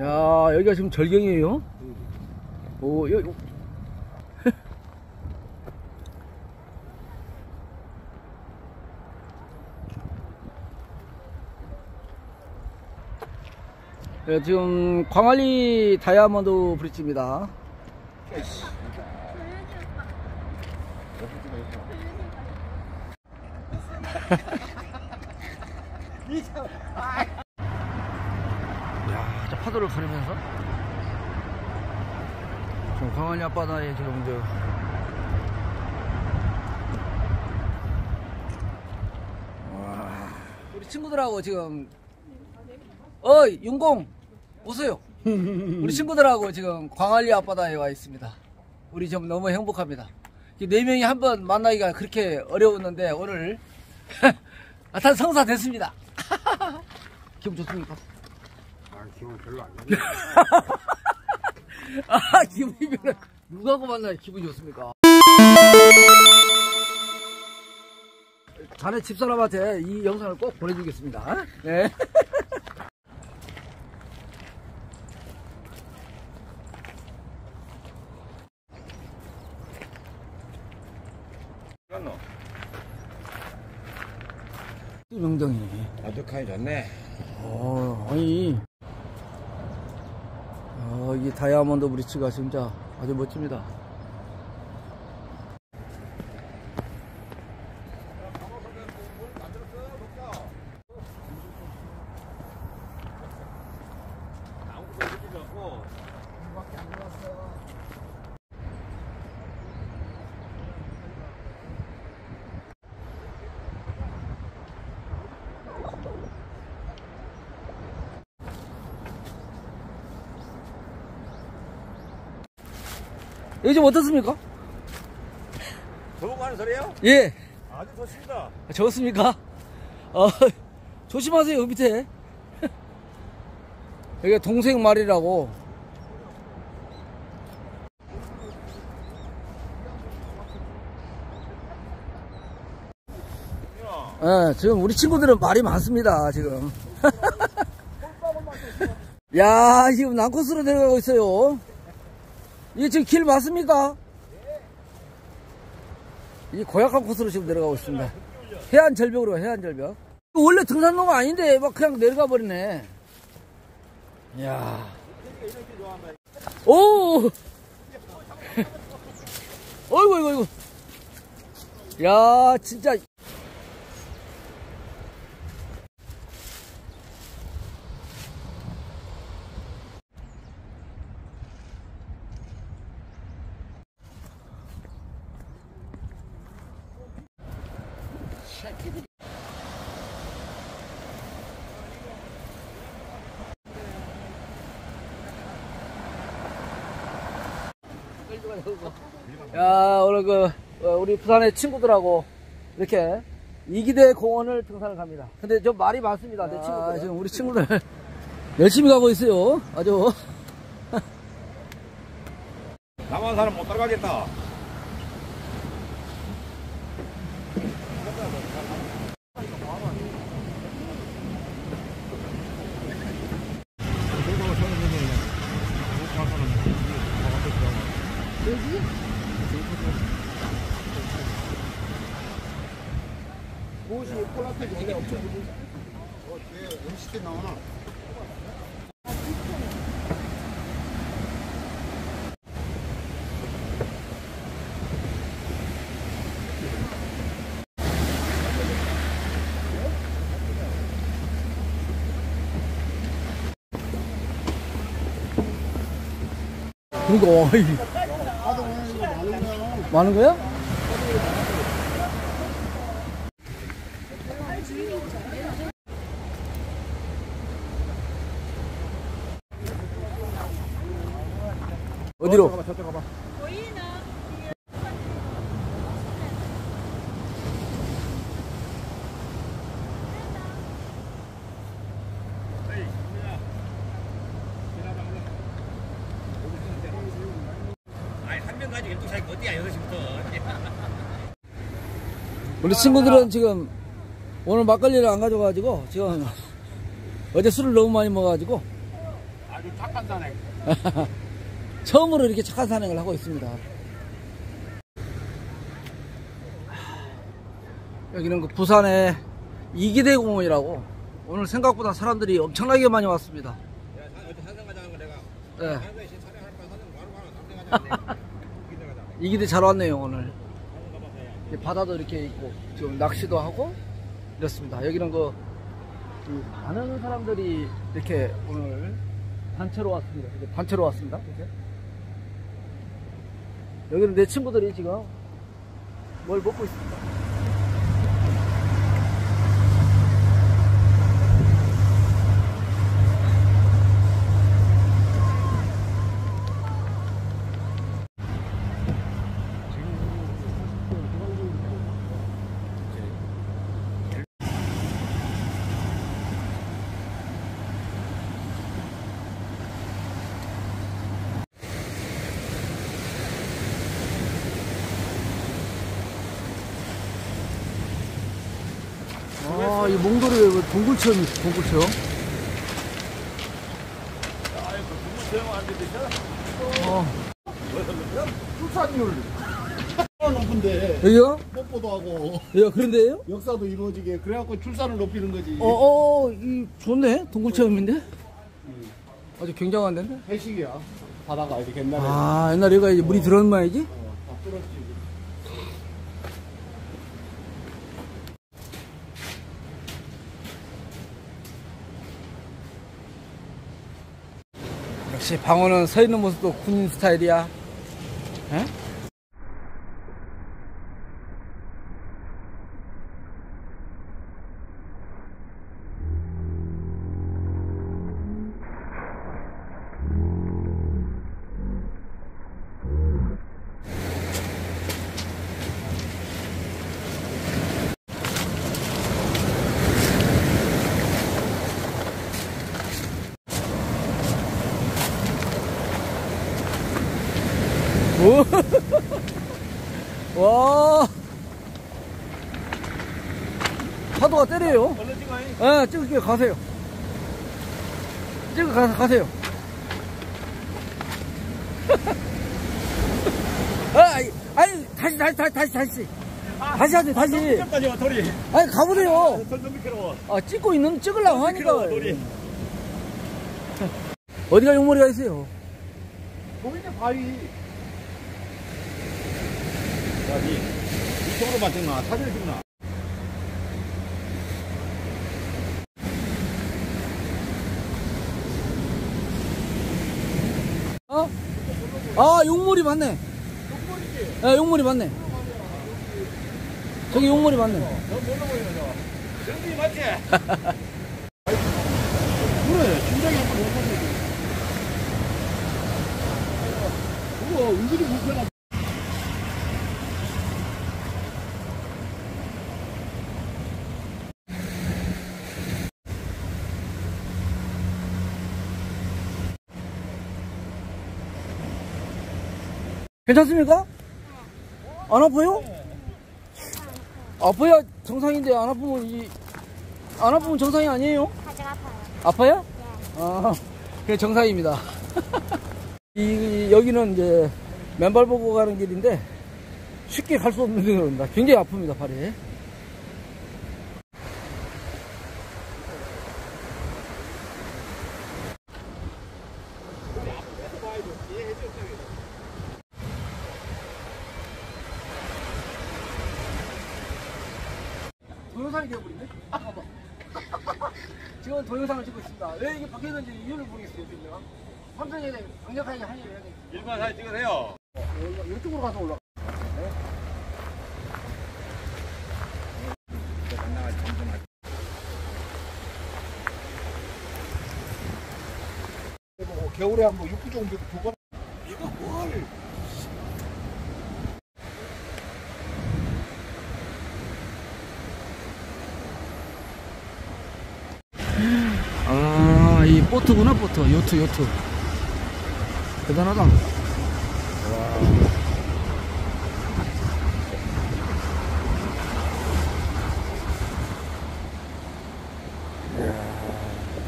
야, 여기가 지금 절경이에요. 오, 여기. 네, 지금 광안리 다이아몬드 브릿지입니다. 야, 저 파도를 가르면서 지금 광안리 앞바다에 지금 이제 와, 우리 친구들하고 지금 어이 윤공 오세요. 우리 친구들하고 지금 광안리 앞바다에 와 있습니다. 우리 지금 너무 행복합니다. 이네 명이 한 번 만나기가 그렇게 어려웠는데 오늘 다 성사 됐습니다. 기분 좋습니까? 아, 기분 별로 안 나네. 아 기분이 별로 누가고 만나야 기분이 좋습니까? 자네 집사람한테 이 영상을 꼭 보내주겠습니다. 네. 이건 너. 명당이. 아득하니 좋네. 어, 아니. 어, 이 다이아몬드 브리츠가 진짜 아주 멋집니다. 요즘 어떻습니까? 저보고 하는 소리예요? 예. 아주 좋습니다. 좋습니까? 어, 조심하세요, 밑에. 여기가 동생 말이라고. 예, 지금 우리 친구들은 말이 많습니다, 지금. 야, 지금 난코스로 내려가고 있어요. 이게 지금 길 맞습니까? 이 고약한 코스로 지금 내려가고 있습니다. 해안 절벽으로 해안 절벽. 원래 등산로가 아닌데 막 그냥 내려가 버리네. 이야. 오! 어이구, 어이구, 어이구. 야, 진짜. 야, 오늘 그, 어, 우리 부산의 친구들하고 이렇게 이기대 공원을 등산을 갑니다. 근데 좀 말이 많습니다, 내 친구들. 지금 우리 친구들 열심히 가고 있어요. 아주. 남한 사람 못 따라가겠다. 폴라텍 원래 엄청 나오나? 그러니까. 많은 거야? 명까지 12시 어디야 6시부터 우리 친구들은 지금 오늘 막걸리를 안 가져가지고 지금 어제 술을 너무 많이 먹어가지고 아주 착한 산행. 처음으로 이렇게 착한 산행을 하고 있습니다. 여기는 그 부산의 이기대 공원이라고 오늘 생각보다 사람들이 엄청나게 많이 왔습니다. 네. 가자. 이기대 잘 왔네요 오늘. 바다도 이렇게 있고 지금 낚시도 하고 이렇습니다. 여기는 그, 그 많은 사람들이 이렇게 오늘 단체로 왔습니다. 단체로 왔습니다. 이렇게. 여기는 내 친구들이 지금 뭘 먹고 있습니다. 아, 이 몽돌이 왜 동굴 체험이 있어, 동굴 체험? 어, 출산율. 높은데 여기요? 뽀뽀도 하고 야, 그런데요? 역사도 이루어지게 그래갖고 출산을 높이는 거지. 어, 어, 이 좋네? 동굴 체험인데? 아주 굉장한 데인데? 해식이야. 바다가 이렇게 옛날에 아, 옛날에 여기가 물이 들어온 모양이지? 어, 다 뚫었지. 역시 방어는 서 있는 모습도 군인 스타일이야. 에? 와! 파도가 때려요. 예, 찍을게요. 가세요. 찍어 가, 가세요. 아, 아니, 다시, 다시, 다시, 다시, 다시. 다시 하세요, 다시. 와, 돌이. 아니, 가보세요. 미끄러워. 아, 찍고 있는, 찍으려고 하니까. 돌이. 어디가 용머리가 있어요? 거기는 바위. 야, 니. 이쪽으로만 찍나? 사진을 찍나? 어? 아, 용머리 맞네. 예, 용머리 맞네. 저기 용머리 맞네. 정신이 맞지? 그래, 진작에 한번 못 보지. 그거 은근히 불편하다. 괜찮습니까? 안 아파요? 아파야 정상인데 안 아프면 이, 안 아프면 정상이 아니에요? 가장 아파요. 아파요? 네. 아, 그게 정상입니다. 이, 이- 여기는 이제 맨발 보고 가는 길인데 쉽게 갈 수 없는 데입니다. 굉장히 아픕니다, 발이 되어버리네? 봐봐. 지금 동영상을 찍고 있습니다. 왜 이게 바뀌었는지 이유를 모르겠어요, 지금 내가. 삼성에 대해 강력하게 항의를 해야 돼. 일반 사진 찍으세요. 이쪽으로 가서 올라가. 뭐 겨울에 한번 육구 정도 두번 이거 뭘? 아, 이 보트구나, 보트. 요트, 요트. 대단하다. 와.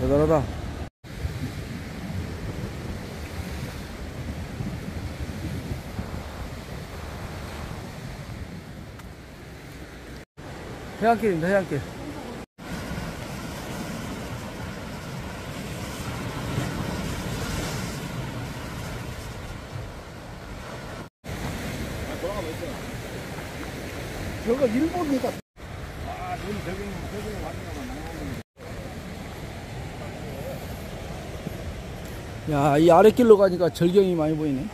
대단하다. 해안길입니다, 해안길. 저거 일본이다. 야, 이 아랫길로 가니까 절경이 많이 보이네.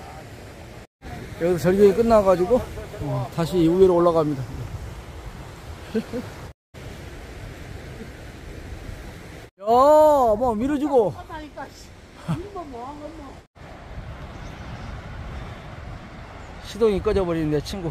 여기서 절경이 끝나가지고, 어, 다시 위로 올라갑니다. 야, 뭐, 밀어주고. 시동이 꺼져버린 내 친구.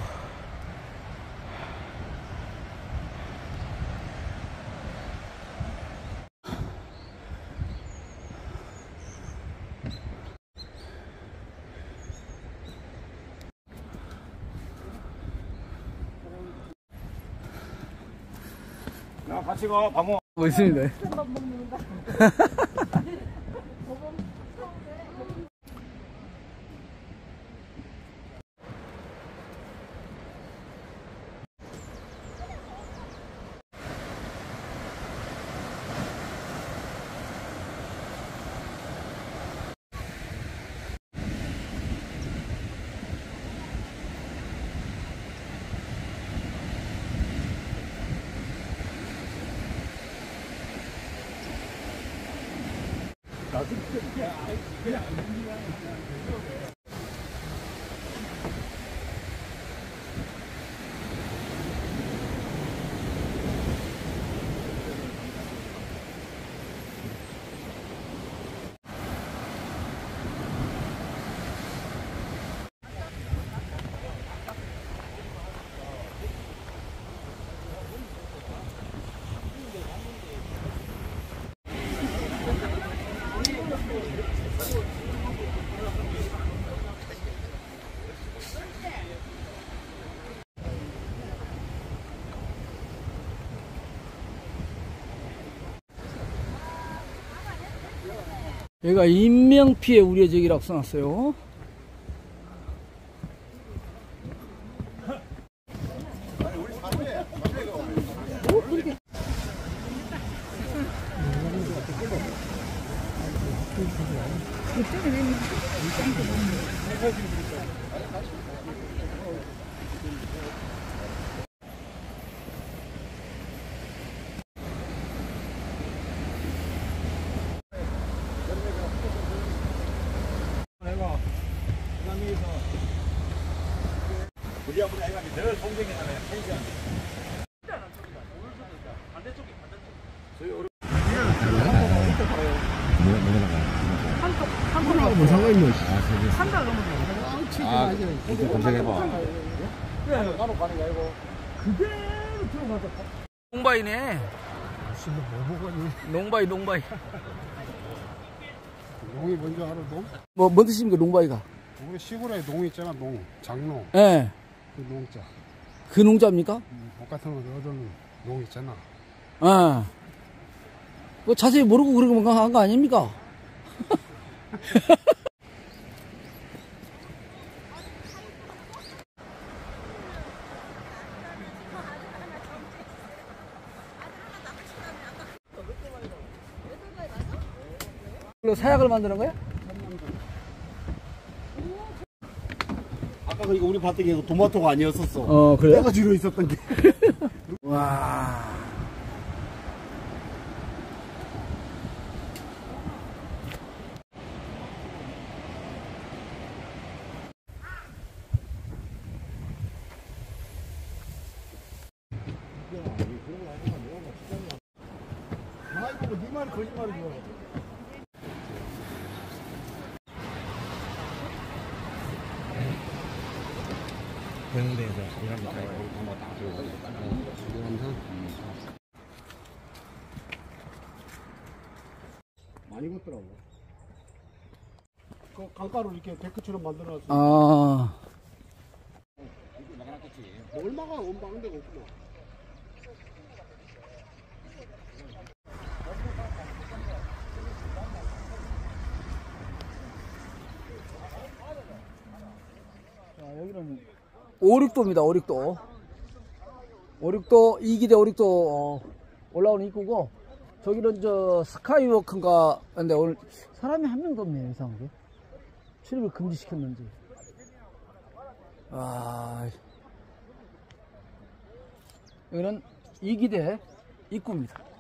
야 같이 가 방어. 뭐 있습니다. Yeah. Yeah. 여기가 인명피해 우려 지역이라고 써놨어요. 우리 한번 해가 늘 동생이잖아요. 텐션. 뭐 상관있노? 아, 이렇게 검색해봐. 농바이네. 농바이, 농바이. 농이 뭔지 알아? 농? 뭐, 뭐 드십니까, 농바이가? 우리 시골에 농 있잖아, 농. 장농. 예. 그 농자. 그 농자입니까? 음, 복 같은 거 얻어놓은 농 있잖아. 예. 그 자세히 모르고 그런 거 한 거 아닙니까? 이거 사약을 만드는 거야? 아까 이거 우리 밭에 그 토마토가 아니었었어. 어, 그래요? 때가 뒤로 있었던 게. 와. 아이고, 뭐, 네 말이 거짓말이죠. 데에서 이런 거다 있고 뭐다 많이 걷더라고. 그 강가로 이렇게 데크처럼 만들어놨어. 아. 얼마가 원방한 데가 없구나. 자, 여기는 오륙도입니다, 오륙도. 오륙도, 이기대 오륙도 어, 올라오는 입구고, 저기는 저 스카이워크인가, 근데 오늘 사람이 한 명도 없네요, 이상하게. 출입을 금지시켰는지. 아, 여기는 이기대 입구입니다.